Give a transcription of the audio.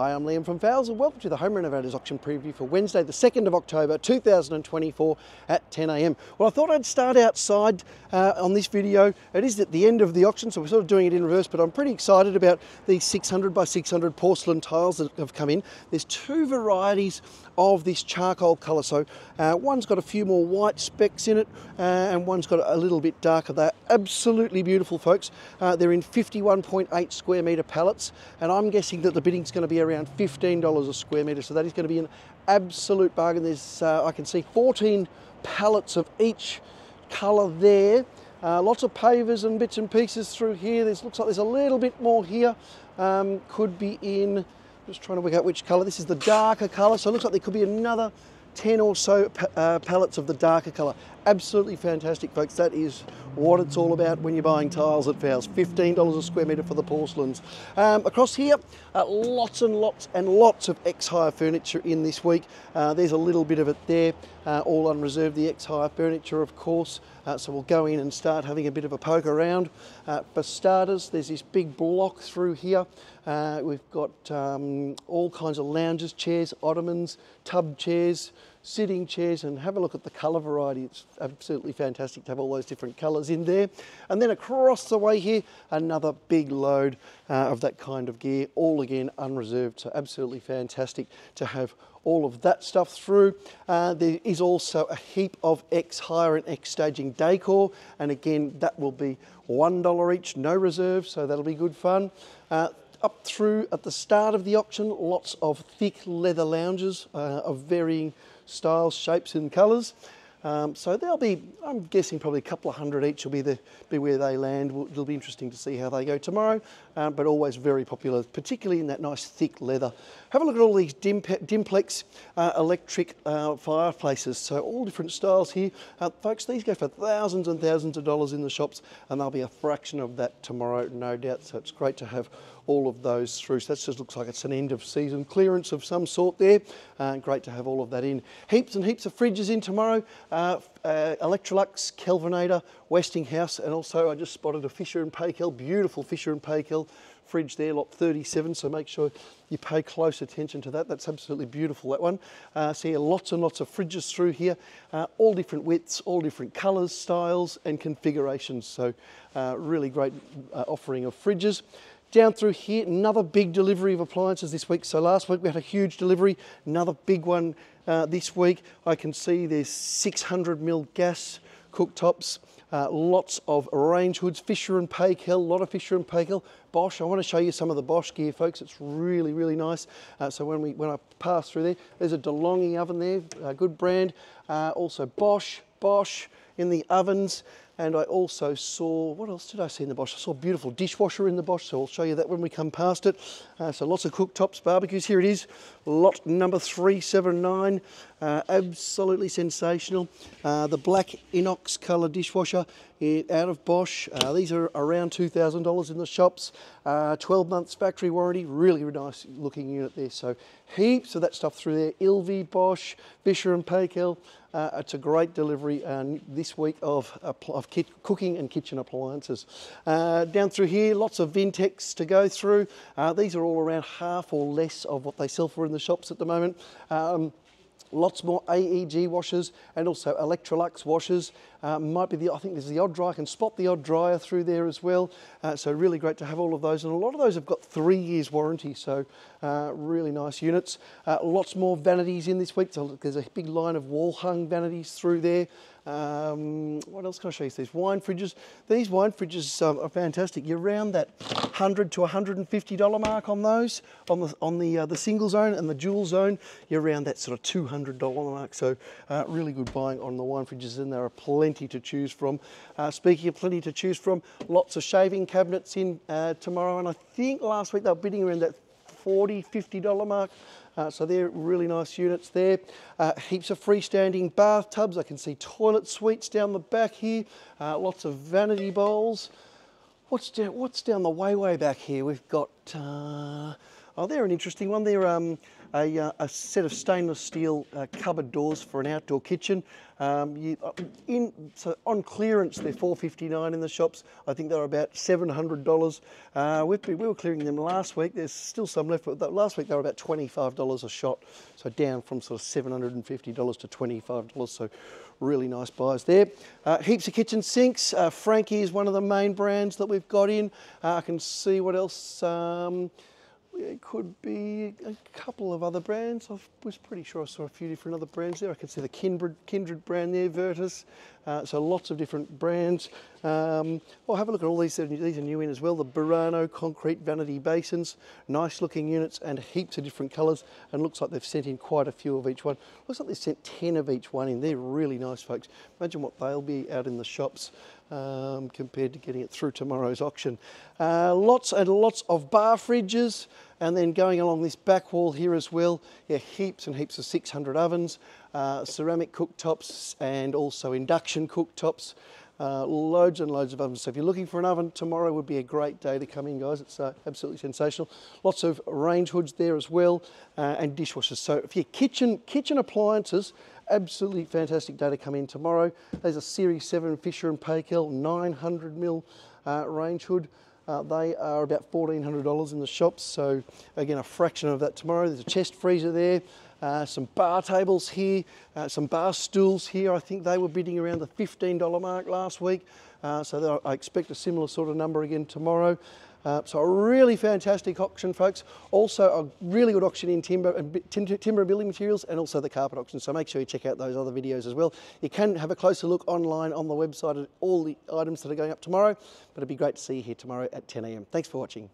Hi, I'm Liam from Fowles and welcome to the Home Renovators auction preview for Wednesday the 2nd of October 2024 at 10am. Well I thought I'd start outside uh, on this video. It is at the end of the auction so we're sort of doing it in reverse but I'm pretty excited about these 600 by 600 porcelain tiles that have come in. There's two varieties of this charcoal colour so uh, one's got a few more white specks in it uh, and one's got a little bit darker. They're absolutely beautiful folks. Uh, they're in 51.8 square metre pallets and I'm guessing that the bidding's going to be around $15 a square metre, so that is going to be an absolute bargain. There's, uh, I can see 14 pallets of each colour there. Uh, lots of pavers and bits and pieces through here. This looks like there's a little bit more here. Um, could be in, just trying to work out which colour. This is the darker colour, so it looks like there could be another 10 or so uh, pallets of the darker colour. Absolutely fantastic, folks. That is what it's all about when you're buying tiles at Fowles. $15 a square metre for the porcelains. Um, across here, uh, lots and lots and lots of ex-hire furniture in this week. Uh, there's a little bit of it there, uh, all unreserved the ex-hire furniture, of course. Uh, so we'll go in and start having a bit of a poke around. Uh, for starters, there's this big block through here. Uh, we've got um, all kinds of lounges, chairs, ottomans, tub chairs, sitting chairs and have a look at the colour variety. It's absolutely fantastic to have all those different colours in there. And then across the way here, another big load uh, of that kind of gear, all again unreserved. So absolutely fantastic to have all of that stuff through. Uh, there is also a heap of ex-hire and ex-staging decor. And again, that will be $1 each, no reserve, so that'll be good fun. Uh, up through at the start of the auction, lots of thick leather lounges uh, of varying styles, shapes and colours. Um, so they'll be, I'm guessing probably a couple of hundred each will be, the, be where they land. It'll be interesting to see how they go tomorrow, um, but always very popular, particularly in that nice thick leather. Have a look at all these Dimplex uh, electric uh, fireplaces. So all different styles here. Uh, folks, these go for thousands and thousands of dollars in the shops, and they'll be a fraction of that tomorrow, no doubt. So it's great to have all of those through. So that just looks like it's an end of season clearance of some sort there. Uh, great to have all of that in. Heaps and heaps of fridges in tomorrow. Uh, uh, Electrolux, Kelvinator, Westinghouse, and also I just spotted a Fisher and Paykel, beautiful Fisher and Paykel fridge there, lot 37, so make sure you pay close attention to that. That's absolutely beautiful, that one. Uh, see lots and lots of fridges through here, uh, all different widths, all different colours, styles and configurations. So uh, really great uh, offering of fridges. Down through here, another big delivery of appliances this week. So last week we had a huge delivery, another big one uh, this week. I can see there's 600 mil gas cooktops, uh, lots of range hoods, Fisher and Paykel, a lot of Fisher and Paykel. Bosch, I want to show you some of the Bosch gear, folks. It's really, really nice. Uh, so when we when I pass through there, there's a DeLonghi oven there, a good brand. Uh, also Bosch, Bosch in the ovens. And I also saw, what else did I see in the Bosch? I saw a beautiful dishwasher in the Bosch, so I'll show you that when we come past it. Uh, so lots of cooktops, barbecues. Here it is, lot number 379. Uh, absolutely sensational. Uh, the black inox colour dishwasher out of Bosch. Uh, these are around $2,000 in the shops. Uh, 12 months factory warranty. Really, nice looking unit there. So heaps of that stuff through there. ILVE, Bosch, Fisher and Paykel. Uh, it's a great delivery this week of, of cooking and kitchen appliances. Uh, down through here, lots of Vintecs to go through. Uh, these are all around half or less of what they sell for in the shops at the moment. Um, lots more AEG washers and also Electrolux washers. Uh, might be the, I think there's the odd dryer, I can spot the odd dryer through there as well. Uh, so really great to have all of those. And a lot of those have got three years warranty, so uh, really nice units. Uh, lots more vanities in this week. So there's a big line of wall hung vanities through there. Um, what else can I show you? These wine fridges. These wine fridges um, are fantastic. You're around that 100 to 150 dollar mark on those on the on the uh, the single zone and the dual zone. You're around that sort of 200 dollar mark. So uh, really good buying on the wine fridges, and there are plenty to choose from. Uh, speaking of plenty to choose from, lots of shaving cabinets in uh, tomorrow, and I think last week they were bidding around that 40 50 dollar mark. Uh, so they're really nice units there. Uh, heaps of freestanding bathtubs. I can see toilet suites down the back here. Uh, lots of vanity bowls. What's down, what's down the way, way back here? We've got, uh, Oh, they're an interesting one. They're um, a, uh, a, set of stainless steel uh, cupboard doors for an outdoor kitchen. Um, you, uh, in, so on clearance, they're four fifty nine in the shops. I think they're about seven hundred dollars. Uh, we were clearing them last week. There's still some left, but last week they were about twenty five dollars a shot. So down from sort of seven hundred and fifty dollars to twenty five dollars. So really nice buys there. Uh, heaps of kitchen sinks. Uh, Franke is one of the main brands that we've got in. I can see what else. Um, it could be a couple of other brands. I was pretty sure I saw a few different other brands there. I can see the Kindred, Kindred brand there, Virtus. Uh, so lots of different brands. Um, well, have a look at all these. These are new in as well. The Burano concrete vanity basins, nice looking units and heaps of different colours. And looks like they've sent in quite a few of each one. Looks like they've sent 10 of each one in. They're really nice, folks. Imagine what they'll be out in the shops um, compared to getting it through tomorrow's auction. Uh, lots and lots of bar fridges. And then going along this back wall here as well, yeah, heaps and heaps of 600 ovens, uh, ceramic cooktops and also induction cooktops. Uh, loads and loads of ovens. So if you're looking for an oven, tomorrow would be a great day to come in, guys. It's uh, absolutely sensational. Lots of range hoods there as well, uh, and dishwashers. So if your kitchen kitchen appliances, absolutely fantastic day to come in tomorrow. There's a Series 7 Fisher and Paykel 900 mil uh, range hood. Uh, they are about $1,400 in the shops, so again, a fraction of that tomorrow. There's a chest freezer there, uh, some bar tables here, uh, some bar stools here. I think they were bidding around the $15 mark last week, uh, so I expect a similar sort of number again tomorrow. Uh, so a really fantastic auction, folks. Also a really good auction in timber and timber and building materials and also the carpet auction. So make sure you check out those other videos as well. You can have a closer look online on the website at all the items that are going up tomorrow, but it'd be great to see you here tomorrow at 10 a.m. Thanks for watching.